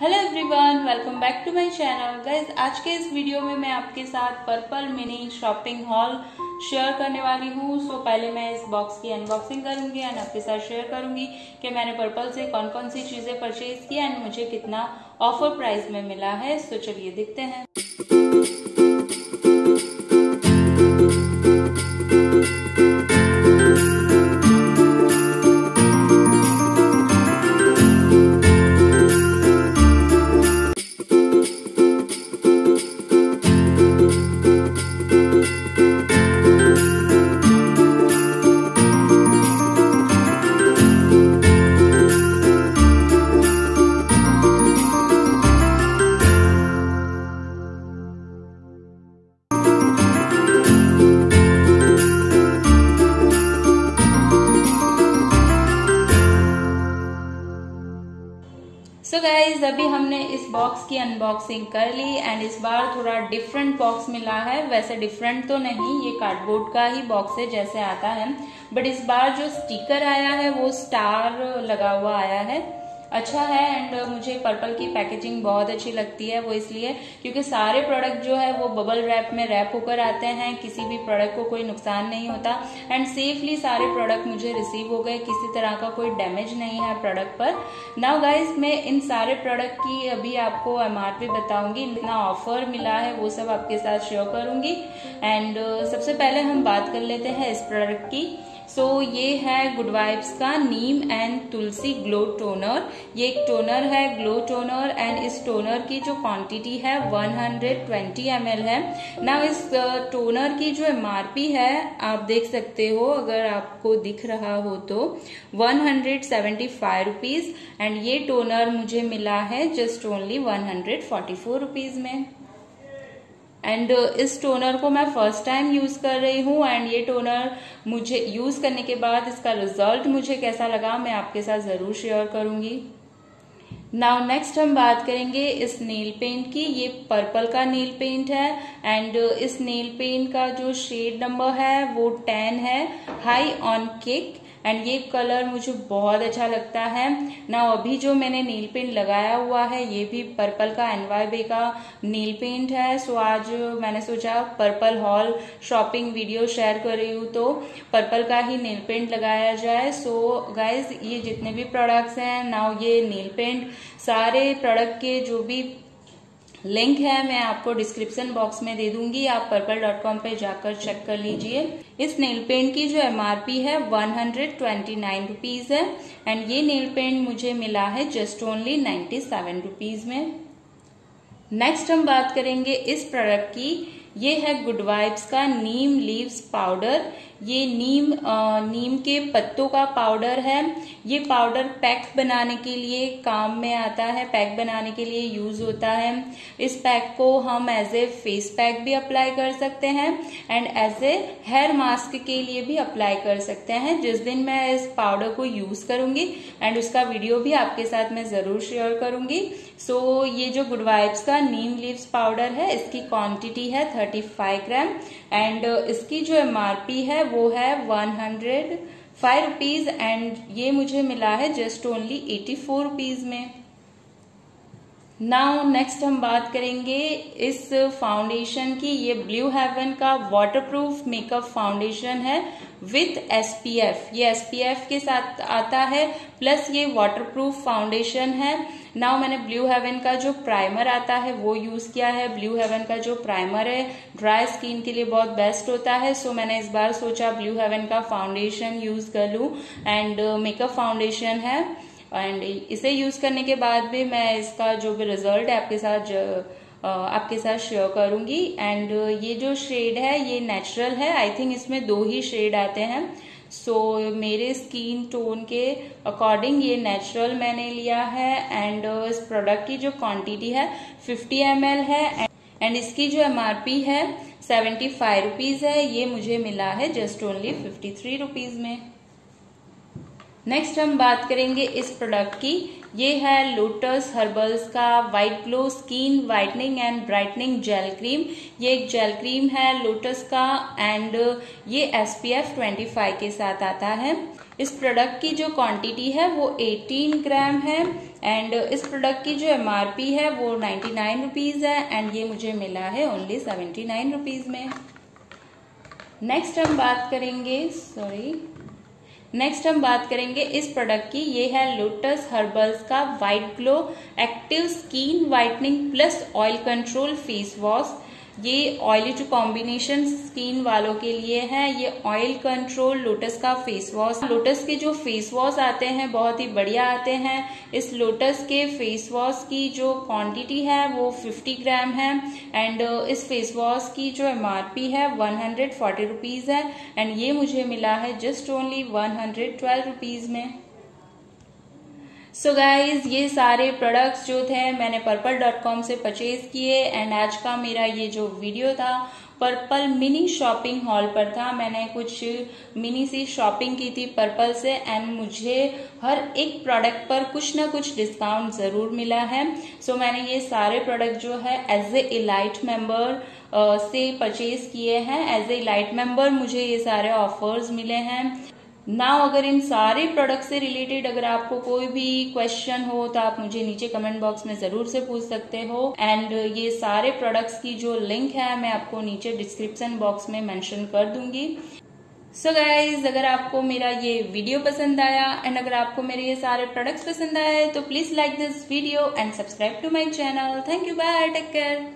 Hello everyone welcome back to my channel guys आज के इस वीडियो में मैं आपके साथ Purplle mini shopping haul share करने वाली हूँ। सो so, पहले मैं इस बॉक्स की अनबॉक्सिंग करूँगी एंड आपके साथ शेयर करूँगी कि मैंने पर्पल से कौन कौन सी चीज़ें परचेज की एंड मुझे कितना ऑफ़र प्राइस में मिला है। सो so, चलिए देखते हैं। अभी हमने इस बॉक्स की अनबॉक्सिंग कर ली एंड इस बार थोड़ा डिफरेंट बॉक्स मिला है। वैसे डिफरेंट तो नहीं, ये कार्डबोर्ड का ही बॉक्स है जैसे आता है। बट इस बार जो स्टिकर आया है, वो स्टार लगा हुआ आया है। अच्छा है एंड मुझे पर्पल की पैकेजिंग बहुत अच्छी लगती है, वो इसलिए क्योंकि सारे प्रोडक्ट जो है वो बबल रैप में रैप होकर आते हैं, किसी भी प्रोडक्ट को कोई नुकसान नहीं होता एंड सेफली सारे प्रोडक्ट मुझे रिसीव हो गए, किसी तरह का कोई डैमेज नहीं है प्रोडक्ट पर। नाउ गाइज़ मैं इन सारे प्रोडक्ट की अभी आपको एमआरपी बताऊँगी, इतना ऑफ़र मिला है, वो सब आपके साथ शेयर करूँगी एंड सबसे पहले हम बात कर लेते हैं इस प्रोडक्ट की। सो so, ये है गुड वाइब्स का neem and tulsi glow toner ये एक टोनर है ग्लो टोनर एंड इस टोनर की जो क्वांटिटी है 120 ट्वेंटी है. ना इस टोनर की जो एमआरपी है आप देख सकते हो अगर आपको दिख रहा हो तो वन हंड्रेड एंड ये टोनर मुझे मिला है जस्ट ओनली वन हंड्रेड में. एंड uh, इस टोनर को मैं फ़र्स्ट टाइम यूज़ कर रही हूँ एंड ये टोनर मुझे यूज़ करने के बाद इसका रिज़ल्ट मुझे कैसा लगा मैं आपके साथ ज़रूर शेयर करूँगी। नाउ नेक्स्ट हम बात करेंगे इस नेल पेंट की। ये पर्पल का नेल पेंट है एंड uh, इस नेल पेंट का जो शेड नंबर है वो टेन है। हाई ऑन किक एंड ये कलर मुझे बहुत अच्छा लगता है। ना अभी जो मैंने नील पेंट लगाया हुआ है, ये भी पर्पल का एनवाई का नील पेंट है। सो आज मैंने सोचा Purplle haul shopping video share कर रही हूँ तो पर्पल का ही नील पेंट लगाया जाए। सो गाइज़ ये जितने भी प्रोडक्ट्स हैं नाउ ये नील पेंट सारे प्रोडक्ट के जो भी लिंक है, मैं आपको डिस्क्रिप्शन बॉक्स में दे दूँगी, आप पर्पल डॉट कॉम पे जाकर चेक कर लीजिए। इस नेल पेंट की जो एमआरपी है one hundred twenty nine rupees है। एंड ये नेल पेंट मुझे मिला है just only ninety seven rupees में। नेक्स्ट हम बात करेंगे इस प्रोडक्ट की। ये है गुड वाइब्स का नीम लीव्स पाउडर ये नीम आ, नीम के पत्तों का पाउडर है। ये पाउडर पैक बनाने के लिए काम में आता है पैक बनाने के लिए यूज़ होता है। इस पैक को हम एज ए फेस पैक भी अप्लाई कर सकते हैं and as a hair mask के लिए भी अप्लाई कर सकते हैं। जिस दिन मैं इस पाउडर को यूज़ करूँगी एंड उसका वीडियो भी आपके साथ मैं ज़रूर शेयर करूँगी। सो so, ये जो गुड वाइब्स का नीम लीव्स पाउडर है इसकी क्वांटिटी है थर्टी फाइव ग्राम एंड इसकी जो एमआरपी है वो है one hundred five rupees and ये मुझे मिला है just only eighty four rupees में। नाउ नेक्स्ट हम बात करेंगे इस फाउंडेशन की। ये ब्लू हेवन का वाटरप्रूफ मेकअप फाउंडेशन है विथ एसपीएफ ये एसपीएफ के साथ आता है प्लस ये वाटरप्रूफ फाउंडेशन है। नाउ मैंने ब्लू हेवन का जो प्राइमर आता है, वो यूज़ किया है। ब्लू हेवन का जो प्राइमर है ड्राई स्किन के लिए बहुत बेस्ट होता है। सो so, मैंने इस बार सोचा ब्लू हेवन का फाउंडेशन यूज़ कर लू। एंड मेकअप फाउंडेशन है। एंड इसे यूज़ करने के बाद भी मैं इसका जो भी रिज़ल्ट है आपके साथ आपके साथ शेयर करूँगी। एंड ये जो शेड है ये नेचुरल है। आई थिंक इसमें दो ही शेड आते हैं। सो so, मेरे स्किन टोन के अकॉर्डिंग ये नेचुरल मैंने लिया है। एंड इस प्रोडक्ट की जो क्वांटिटी है 50 एम है। एंड इसकी जो एमआरपी है सेवेंटी फाइव रुपीज़ है। ये मुझे मिला है just only fifty three rupees में। नेक्स्ट हम बात करेंगे इस प्रोडक्ट की। ये है लोटस हर्बल्स का white glow skin whitening and brightening gel cream ये एक जेल क्रीम है लोटस का एंड ये S P F twenty five के साथ आता है। इस प्रोडक्ट की जो क्वांटिटी है वो 18 ग्राम है एंड इस प्रोडक्ट की जो एमआरपी है वो नाइन्टी नाइन रुपीज़ है एंड ये मुझे मिला है ओनली सेवेंटी नाइन रुपीज़ में। नेक्स्ट हम बात करेंगे सॉरी नेक्स्ट हम बात करेंगे इस प्रोडक्ट की। ये है लोटस हर्बल्स का white glow active skin whitening plus oil control face wash ये ऑयली टू कॉम्बिनेशन स्किन वालों के लिए है। ये ऑयल कंट्रोल लोटस का फेस वॉश लोटस के जो फेस वॉश आते हैं, बहुत ही बढ़िया आते हैं। इस लोटस के फेस वॉश की जो क्वांटिटी है, वो 50 ग्राम है। एंड इस फेस वॉश की जो एमआरपी है वन हंड्रेड फोर्टी रुपीज़ है। एंड ये मुझे मिला है just only one hundred twelve rupees में। सो so गाइज़ ये सारे प्रोडक्ट्स जो थे, मैंने पर्पल डॉट कॉम से परचेज किए एंड आज का मेरा ये जो वीडियो था पर्पल मिनी शॉपिंग हॉल पर था। मैंने कुछ मिनी सी शॉपिंग की थी पर्पल से एंड मुझे हर एक प्रोडक्ट पर कुछ ना कुछ डिस्काउंट ज़रूर मिला है। सो so मैंने ये सारे प्रोडक्ट जो है एज ए इलाइट मेंबर से परचेज किए हैं। एज ए इलाइट मेंबर मुझे ये सारे ऑफर्स मिले हैं। नाउ अगर इन सारे प्रोडक्ट से रिलेटेड अगर आपको कोई भी क्वेश्चन हो तो आप मुझे नीचे कमेंट बॉक्स में ज़रूर से पूछ सकते हो। एंड ये सारे प्रोडक्ट्स की जो लिंक है, मैं आपको नीचे डिस्क्रिप्शन बॉक्स में मेंशन कर दूँगी। सो so गाइज़ अगर आपको मेरा ये वीडियो पसंद आया एंड अगर आपको मेरे ये सारे प्रोडक्ट्स पसंद आए तो please like this video and subscribe to my channel thank you bye take care